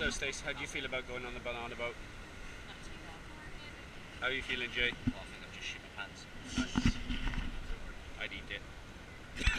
So, Stace, how do you feel about going on the banana boat? How are you feeling, Jay? Well, I think I've just shit my pants. I'd eat it.